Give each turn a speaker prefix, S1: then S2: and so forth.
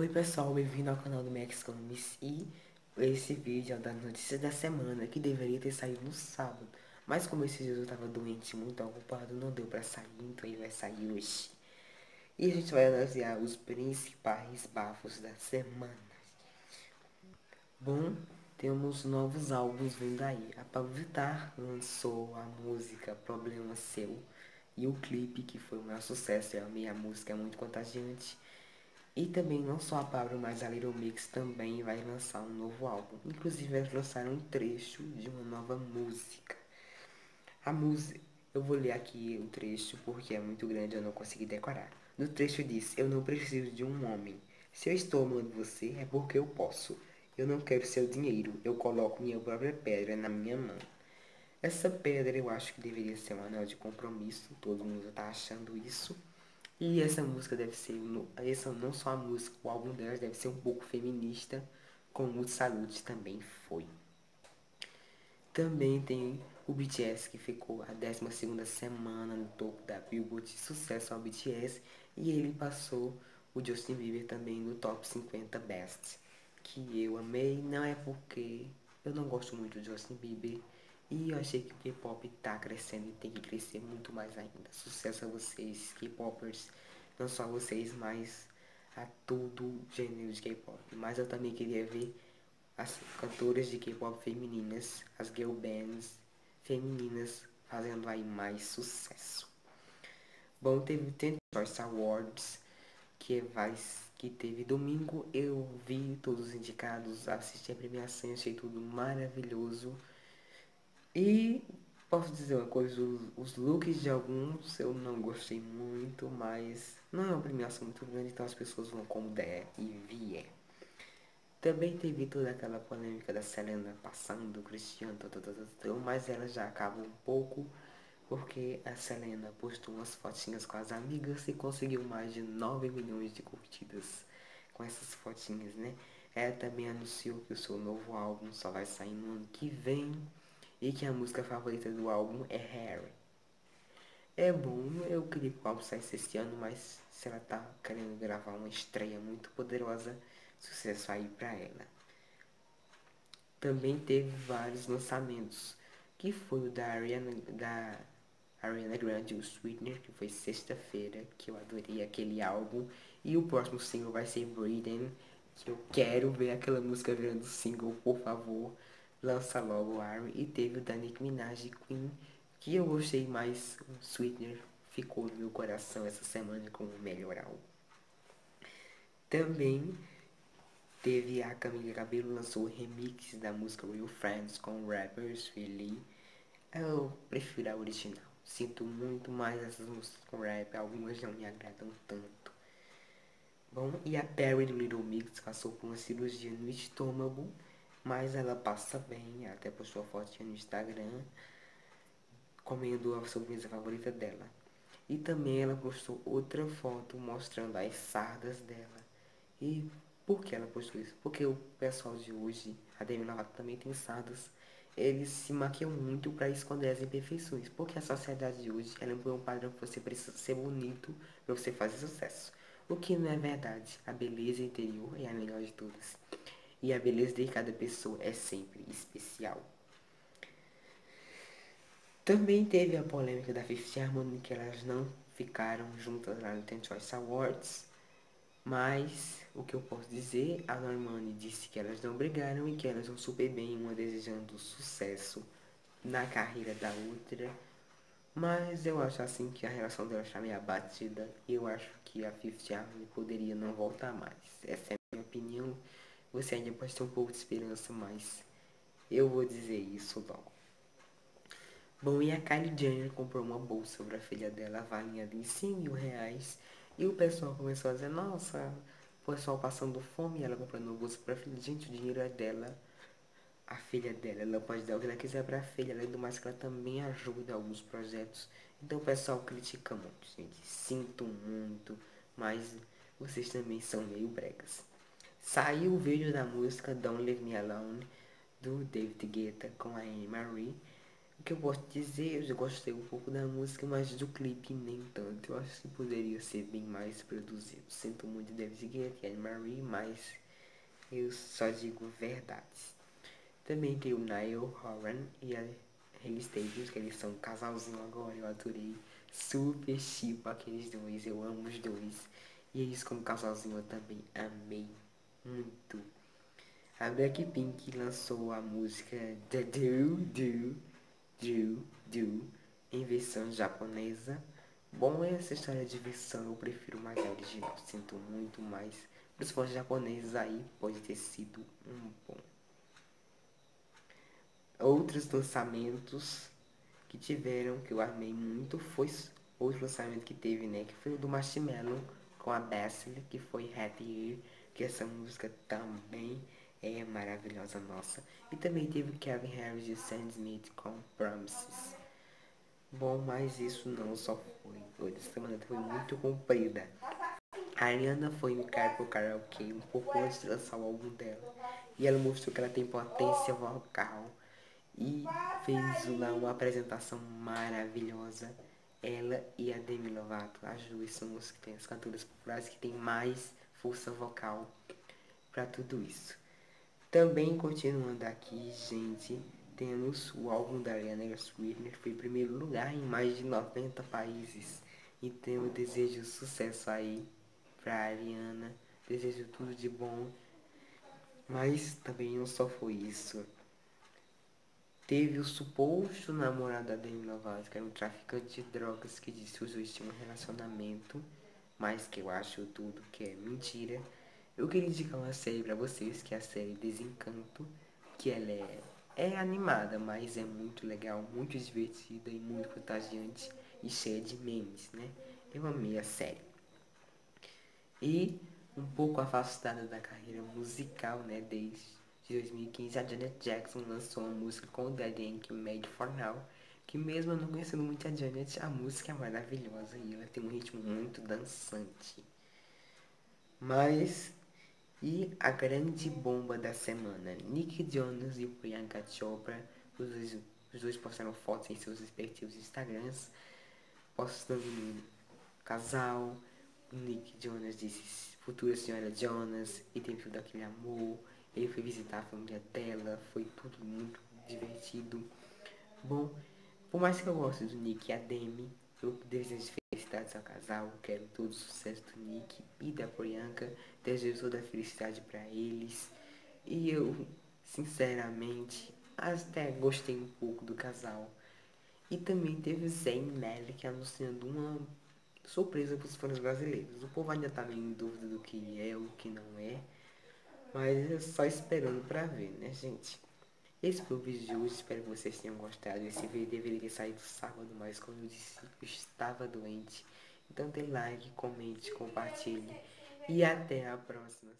S1: Oi pessoal, bem-vindo ao canal do Max Comics e esse vídeo é da notícia da semana que deveria ter saído no sábado. Mas como esse dia eu tava doente, muito ocupado, não deu pra sair, então ele vai sair hoje. E a gente vai analisar os principais bafos da semana. Bom, temos novos álbuns vindo aí. A Pablo Vittar lançou a música Problema Seu E o clipe que foi o maior sucesso, eu amei a música, é muito contagiante e também não só a Pablo, mas a Little Mix também vai lançar um novo álbum. Inclusive eles lançaram um trecho de uma nova música. A música, eu vou ler aqui o trecho porque é muito grande eu não consegui decorar. No trecho diz, eu não preciso de um homem. Se eu estou amando você é porque eu posso. Eu não quero seu dinheiro, eu coloco minha própria pedra na minha mão. Essa pedra eu acho que deveria ser um anel de compromisso, todo mundo tá achando isso. E essa música deve ser, essa não só a música, o álbum delas deve ser um pouco feminista, como o Salute também foi. Também tem o BTS que ficou a 12 semana no topo da Billboard sucesso ao BTS e ele passou o Justin Bieber também no top 50 best, que eu amei, não é porque eu não gosto muito do Justin Bieber, e eu achei que o K-pop tá crescendo e tem que crescer muito mais ainda. Sucesso a vocês, K-popers. Não só a vocês, mas a todo gênero de K-pop. Mas eu também queria ver as cantoras de K-pop femininas, as girl bands femininas fazendo aí mais sucesso. Bom, teve Ten Choice Awards que vai que teve domingo. Eu vi todos os indicados, assisti a premiação, achei tudo maravilhoso. E posso dizer uma coisa, os, os, looks de alguns eu não gostei muito, mas não é uma premiação muito grande, então as pessoas vão como der e vier. Também teve toda aquela polêmica da Selena passando, Cristiano, mas ela já acaba um pouco, porque a Selena postou umas fotinhas com as amigas e conseguiu mais de 9 milhões de curtidas com essas fotinhas, né? Ela também anunciou que o seu novo álbum só vai sair no ano que vem e que a música favorita do álbum é Harry. É bom, eu queria que o álbum saísse esse ano, mas se ela tá querendo gravar uma estreia muito poderosa, sucesso aí pra ela. Também teve vários lançamentos, que foi o da Ariana, da Ariana Grande, o Sweetener, que foi sexta-feira, que eu adorei aquele álbum. E o próximo single vai ser Breathing, que eu quero ver aquela música virando single, por favor lança logo o Army e teve o da Nicki Minaj e Queen, que eu gostei mais, o Sweetener ficou no meu coração essa semana como melhor álbum. Também teve a Camila Cabello lançou o remix da música Real Friends com rappers Philly. Eu prefiro a original. Sinto muito mais essas músicas com rap, algumas não me agradam tanto. Bom, e a Perry do Little Mix passou por uma cirurgia no estômago mas ela passa bem, até postou a foto no Instagram comendo a sobremesa favorita dela. E também ela postou outra foto mostrando as sardas dela. E por que ela postou isso? Porque o pessoal de hoje, a Demi Lovato também tem sardas, eles se maquiam muito para esconder as imperfeições. Porque a sociedade de hoje, ela impõe um padrão que você precisa ser bonito para você fazer sucesso. O que não é verdade. A beleza interior é a melhor de todas. E a beleza de cada pessoa é sempre especial. Também teve a polêmica da Fifth Harmony, que elas não ficaram juntas lá no Ten Choice Awards. Mas o que eu posso dizer, a Normani disse que elas não brigaram e que elas vão super bem, uma desejando sucesso na carreira da outra. Mas eu acho assim que a relação delas está meio abatida e eu acho que a Fifth Harmony poderia não voltar mais. Essa é a minha opinião você ainda pode ter um pouco de esperança, mas eu vou dizer isso logo. Bom, e a Kylie Jenner comprou uma bolsa para a filha dela avaliada em 100 mil reais. E o pessoal começou a dizer, nossa, o pessoal passando fome, ela comprando uma bolsa para a filha. Gente, o dinheiro é dela, a filha dela. Ela pode dar o que ela quiser para a filha, além do mais que ela também ajuda alguns projetos. Então o pessoal critica muito, gente. Sinto muito, mas vocês também são meio bregas. Saiu o vídeo da música Don't Leave Me Alone do David Guetta com a Anne Marie. O que eu posso dizer, eu gostei um pouco da música, mas do clipe nem tanto. Eu acho que poderia ser bem mais produzido. Sinto muito David Guetta e Anne-Marie, mas eu só digo verdades. Também tem o Niall Horan e a Hayley Staples, que eles são um casalzinho agora, eu adorei. Super chipo aqueles dois, eu amo os dois. E eles como casalzinho eu também amei muito. A Blackpink lançou a música The Do Do Do Do em versão japonesa. Bom, essa história de versão eu prefiro mais a original, sinto muito mais. Para os fãs japoneses aí pode ter sido um bom. Outros lançamentos que tiveram, que eu amei muito, foi outro lançamento que teve, né? Que foi o do Marshmello com a Bessel, que foi Happy Year, que essa música também é maravilhosa nossa. E também teve Kevin Harris e Sam Smith com Promises. Bom, mas isso não só foi. Hoje semana foi muito comprida. A Ariana foi no Carpo Karaoke um pouco antes de lançar o álbum dela. E ela mostrou que ela tem potência vocal. E fez lá uma apresentação maravilhosa. Ela e a Demi Lovato, as duas são as, as cantoras populares que tem mais força vocal para tudo isso. Também continuando aqui, gente, temos o álbum da Ariana que foi primeiro lugar em mais de 90 países. Então eu desejo sucesso aí pra Ariana, desejo tudo de bom. Mas também não só foi isso. Teve o suposto namorado da Demi Lovato, que era um traficante de drogas, que disse que os dois tinham um relacionamento, mas que eu acho tudo que é mentira. Eu queria indicar uma série pra vocês, que é a série Desencanto, que ela é, é animada, mas é muito legal, muito divertida e muito contagiante e cheia de memes, né? Eu amei a série. E um pouco afastada da carreira musical, né, desde 2015, a Janet Jackson lançou uma música com o Daddy Yankee Made For Now, que mesmo eu não conhecendo muito a Janet, a música é maravilhosa e ela tem um ritmo muito dançante. Mas e a grande bomba da semana, Nick Jonas e Priyanka Chopra, os dois, os dois postaram fotos em seus respectivos Instagrams, postando um casal. Nick Jonas disse futura senhora Jonas e tem tudo aquele amor. Ele foi visitar a família dela, foi tudo muito divertido. Bom, por mais que eu goste do Nick e a Demi, eu desejo felicidades ao casal, quero todo o sucesso do Nick e da Priyanka, desejo toda a felicidade para eles. E eu, sinceramente, até gostei um pouco do casal. E também teve Zayn Malik anunciando uma surpresa para os fãs brasileiros. O povo ainda tá meio em dúvida do que é o que não é, mas é só esperando para ver, né, gente? Esse foi o vídeo de hoje, espero que vocês tenham gostado. Esse vídeo deveria ter saído sábado, mas como eu disse, eu estava doente. Então dê like, comente, compartilhe e até a próxima.